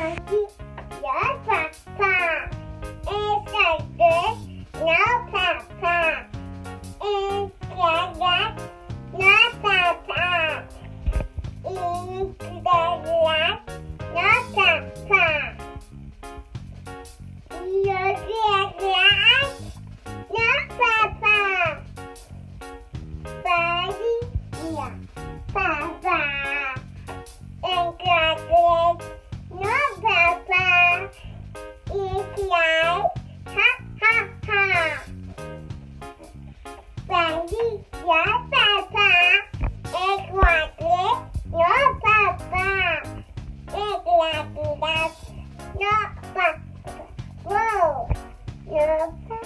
아 이. Yeah, Papa. It's lovely. No, Papa. It's lovely. That's no, Papa. Whoa. No, Papa.